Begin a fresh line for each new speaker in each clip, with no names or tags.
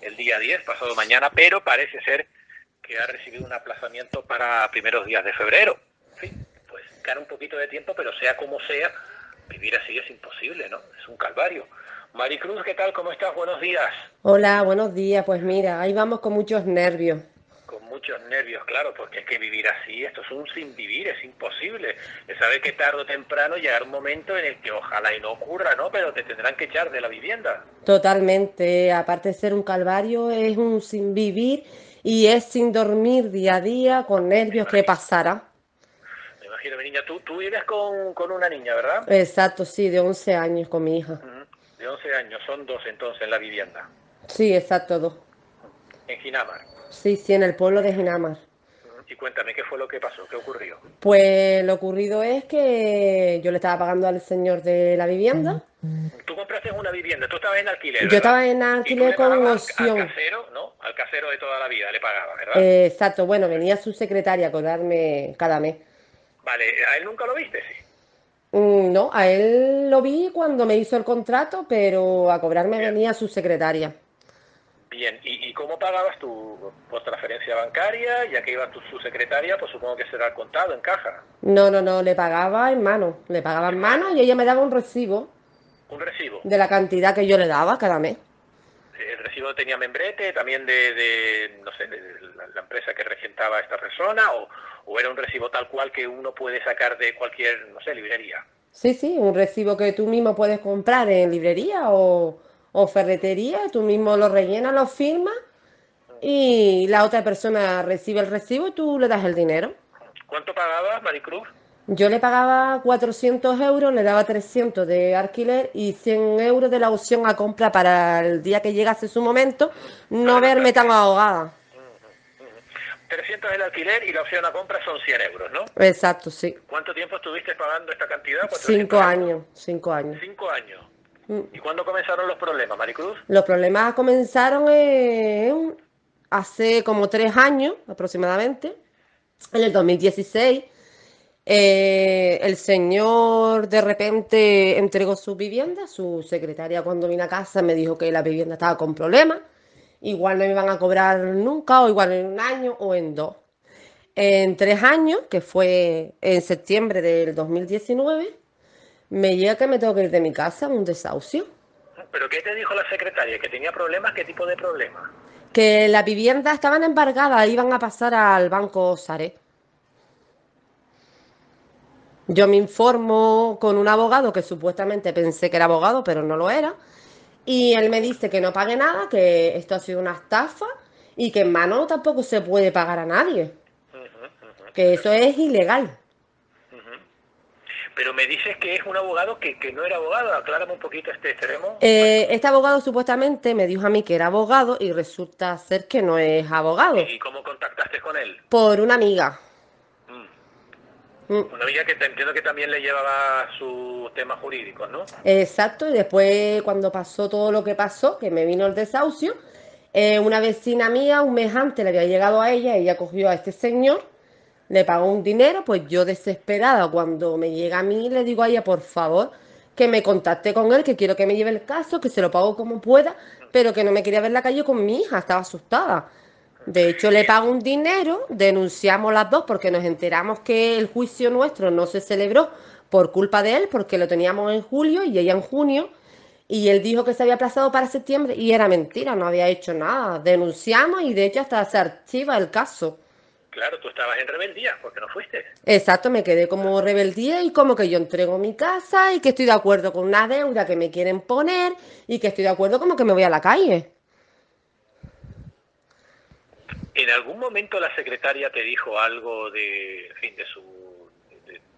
el día 10, pasado mañana, pero parece ser que ha recibido un aplazamiento para primeros días de febrero. En fin, pues gana un poquito de tiempo, pero sea como sea, vivir así es imposible, ¿no? Es un calvario. Maricruz, ¿qué tal? ¿Cómo estás? Buenos días.
Hola, buenos días. Pues mira, ahí vamos con muchos nervios.
Muchos nervios, claro, porque es que vivir así, esto es un sin vivir, es imposible. Saber que tarde o temprano llegará un momento en el que ojalá y no ocurra, ¿no? Pero te tendrán que echar de la vivienda.
Totalmente. Aparte de ser un calvario, es un sin vivir y es sin dormir día a día, con nervios que pasará.
Me imagino, mi niña, tú, tú vives con, con una niña, ¿verdad?
Exacto, sí, de 11 años con mi hija.
De 11 años, son dos entonces en la vivienda.
Sí, exacto, dos.
En Ginamar.
Sí, sí, en el pueblo de Ginamar.
Y cuéntame, ¿qué fue lo que pasó? ¿Qué ocurrió?
Pues lo ocurrido es que yo le estaba pagando al señor de la vivienda.
Tú compraste una vivienda, tú estabas en alquiler.
Yo estaba en alquiler con
opción. Al casero, ¿no? Al casero de toda la vida le pagaba, ¿verdad?
Eh, exacto, bueno, venía su secretaria a cobrarme cada mes.
Vale, ¿a él nunca lo viste, sí?
Mm, no, a él lo vi cuando me hizo el contrato, pero a cobrarme venía su secretaria.
Bien, ¿Y, cómo pagabas tu por transferencia bancaria? Ya que iba tu, su secretaria, pues supongo que será contado en caja.
No, no, no, le pagaba en mano. Le pagaba en mano y ella me daba un recibo.
¿Un recibo?
De la cantidad que yo le daba cada mes.
¿El recibo tenía membrete también de, no sé, de la, empresa que regentaba a esta persona? O, ¿O era un recibo tal cual que uno puede sacar de cualquier, no sé, librería?
Sí, sí, un recibo que tú mismo puedes comprar en librería o o ferretería, tú mismo lo rellenas, lo firmas y la otra persona recibe el recibo y tú le das el dinero.
¿Cuánto pagabas, Maricruz?
Yo le pagaba 400 euros, le daba 300 de alquiler y 100 euros de la opción a compra para el día que llegase su momento, no verme tan ahogada.
300 el alquiler y la opción a compra son 100 euros, ¿no?
Exacto, sí.
¿Cuánto tiempo estuviste pagando esta cantidad?
Cinco años, cinco años.
Cinco años. ¿Y cuándo comenzaron los problemas, Maricruz?
Los problemas comenzaron hace como tres años aproximadamente, en el 2016. Eh, el señor de repente entregó su vivienda, su secretaria cuando vino a casa me dijo que la vivienda estaba con problemas, igual no me iban a cobrar nunca, o igual en un año o en dos. En tres años, que fue en septiembre del 2019, me llega que me tengo que ir de mi casa, un desahucio.
¿Pero qué te dijo la secretaria? ¿Que tenía problemas? ¿Qué tipo de problemas?
Que las viviendas estaban embargadas, iban a pasar al banco Sare. Yo me informo con un abogado que supuestamente pensé que era abogado, pero no lo era. Y él me dice que no pague nada, que esto ha sido una estafa y que en mano tampoco se puede pagar a nadie. Que eso es ilegal.
Pero me dices que es un abogado que, no era abogado. Aclárame un poquito este extremo.
Eh, este abogado supuestamente me dijo a mí que era abogado y resulta ser que no es abogado.
¿Y cómo contactaste con él?
Por una amiga.
Mm. Mm. Una amiga que te entiendo que también le llevaba sus temas jurídicos, ¿no?
Exacto, y después cuando pasó todo lo que pasó, que me vino el desahucio, eh, una vecina mía, un mes antes, le había llegado a ella, ella cogió a este señor le pago un dinero, pues yo desesperada, cuando me llega a mí, le digo a ella, por favor, que me contacte con él, que quiero que me lleve el caso, que se lo pago como pueda, pero que no me quería ver la calle con mi hija, estaba asustada. De hecho, le pago un dinero, denunciamos las dos porque nos enteramos que el juicio nuestro no se celebró por culpa de él, porque lo teníamos en julio y ella en junio, y él dijo que se había aplazado para septiembre y era mentira, no había hecho nada. Denunciamos y de hecho hasta se archiva el caso.
Claro, tú estabas en rebeldía porque no fuiste.
Exacto, me quedé como rebeldía y como que yo entrego mi casa y que estoy de acuerdo con una deuda que me quieren poner y que estoy de acuerdo como que me voy a la calle.
¿En algún momento la secretaria te dijo algo de, fin, de su,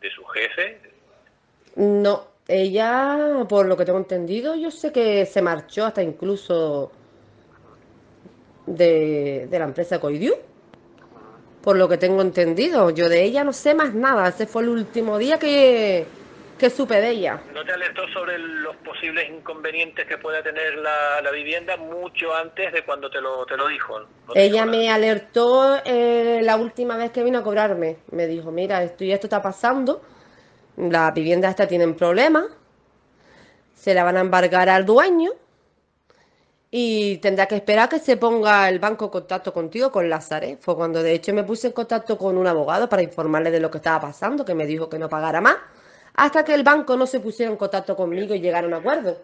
de, su jefe?
No, ella, por lo que tengo entendido, yo sé que se marchó hasta incluso de, de la empresa Coidiu por lo que tengo entendido. Yo de ella no sé más nada. Ese fue el último día que, que supe de ella.
¿No te alertó sobre los posibles inconvenientes que pueda tener la, vivienda mucho antes de cuando te lo, te lo dijo?
ella me alertó eh, la última vez que vino a cobrarme. Me dijo, mira, esto y esto está pasando. La vivienda esta tiene problemas. Se la van a embargar al dueño. Y tendrá que esperar que se ponga el banco en contacto contigo, con Lazare. Fue cuando de hecho me puse en contacto con un abogado para informarle de lo que estaba pasando, que me dijo que no pagara más, hasta que el banco no se pusiera en contacto conmigo y llegara a un acuerdo.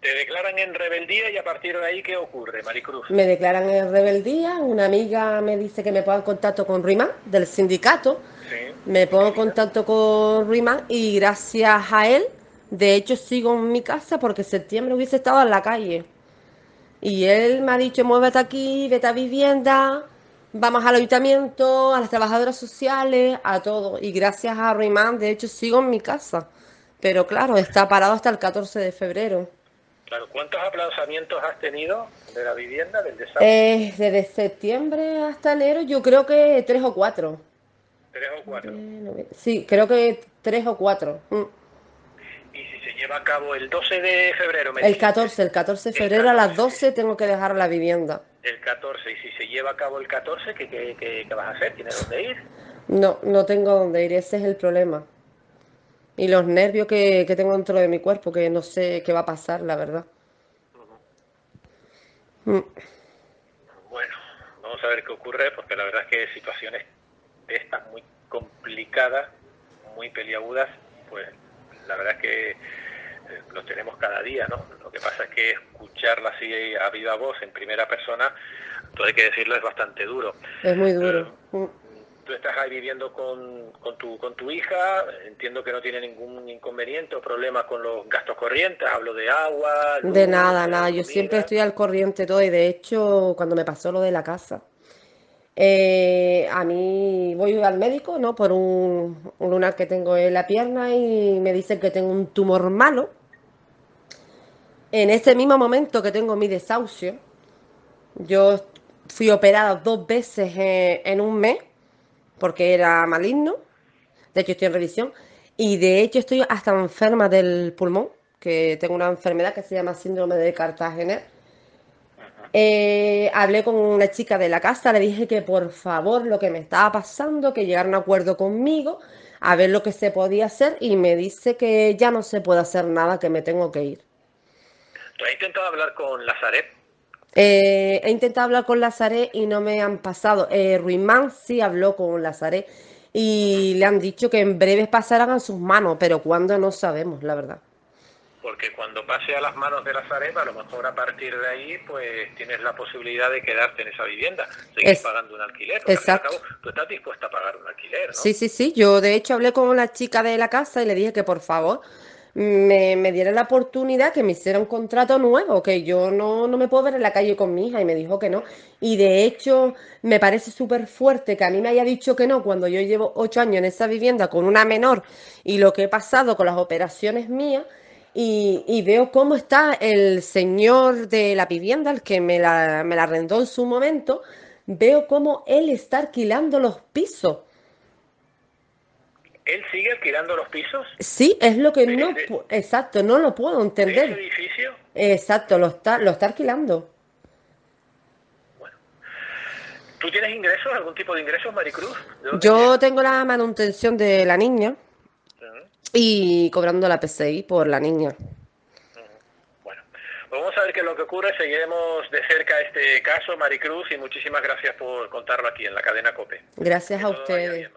Te declaran en rebeldía y a partir de ahí, ¿qué ocurre, Maricruz?
Me declaran en rebeldía, una amiga me dice que me ponga en contacto con Ruimán, del sindicato.
Sí.
Me pongo en contacto con Ruimán y gracias a él, de hecho sigo en mi casa porque en septiembre hubiese estado en la calle. Y él me ha dicho, muévete aquí, vete a vivienda, vamos al ayuntamiento, a las trabajadoras sociales, a todo. Y gracias a Ruimán, de hecho, sigo en mi casa. Pero claro, está parado hasta el 14 de febrero.
Claro, ¿cuántos aplazamientos has tenido de la vivienda, del desastre?
Eh, desde septiembre hasta enero, yo creo que tres o cuatro.
¿Tres o cuatro?
Sí, creo que tres o cuatro. Mm.
Y si se lleva a cabo el 12 de febrero, me
El
dijiste.
14, el 14 de febrero a las
14.
12 tengo que dejar la vivienda.
El 14, y si se lleva a cabo el 14, ¿qué, qué, qué- qué vas a hacer? ¿Tienes dónde ir?
No, no tengo dónde ir, ese es el problema. Y los nervios que, que tengo dentro de mi cuerpo, que no sé qué va a pasar, la verdad. Mm.
Bueno, vamos a ver qué ocurre, porque la verdad es que situaciones de estas muy complicadas, muy peliagudas, pues la verdad es que eh, lo tenemos cada día, ¿no? Lo que pasa es que escucharla así a viva voz, en primera persona, todo hay que decirlo, es bastante duro.
Es muy duro. Mm.
Tú estás ahí viviendo con, con, tu, con tu hija, entiendo que no tiene ningún inconveniente o problema con los gastos corrientes, hablo de agua.
De
luz,
nada,
de
nada. Yo siempre estoy al corriente todo y de hecho cuando me pasó lo de la casa, eh, a mí voy al médico, ¿no? Por un, un lunar que tengo en la pierna y me dicen que tengo un tumor malo. En ese mismo momento que tengo mi desahucio, yo fui operada dos veces en, en un mes porque era maligno. De hecho, estoy en revisión. Y de hecho, estoy hasta enferma del pulmón, que tengo una enfermedad que se llama síndrome de Cartagena. Eh, hablé con una chica de la casa, le dije que por favor lo que me estaba pasando, que llegara a un acuerdo conmigo, a ver lo que se podía hacer, y me dice que ya no se puede hacer nada, que me tengo que ir.
¿Tú has intentado hablar con Lazaret?
Eh, he intentado hablar con Lazaré y no me han pasado. Eh, Ruimán sí habló con Lazaré y le han dicho que en breve pasarán a sus manos, pero cuándo no sabemos, la verdad.
Porque cuando pase a las manos de Lazaret, a lo mejor a partir de ahí, pues tienes la posibilidad de quedarte en esa vivienda, seguir
Es-
pagando un alquiler.
Exacto.
cabo, tú estás dispuesta a pagar un alquiler, ¿no?
Sí, sí, sí. Yo de hecho hablé con la chica de la casa y le dije que por favor me, me diera la oportunidad que me hiciera un contrato nuevo, que yo no, no me puedo ver en la calle con mi hija y me dijo que no. Y de hecho me parece súper fuerte que a mí me haya dicho que no cuando yo llevo ocho años en esa vivienda con una menor y lo que he pasado con las operaciones mías. Y, y veo cómo está el señor de la vivienda, el que me la, me la arrendó en su momento, veo cómo él está alquilando los pisos.
¿Él sigue alquilando los pisos
Sí, es lo que
de-
no,
de-
exacto, no lo puedo
de ese
entender.
edificio?
Exacto, lo está, lo está alquilando.
¿Tú tienes ingresos, algún tipo de ingresos, Maricruz? ¿De dónde
Yo tengo la manutención de la niña. Y cobrando la PCI por la niña.
Bueno, pues vamos a ver qué es lo que ocurre. Seguiremos de cerca este caso, Maricruz, y muchísimas gracias por contarlo aquí en la cadena COPE.
Gracias a ustedes.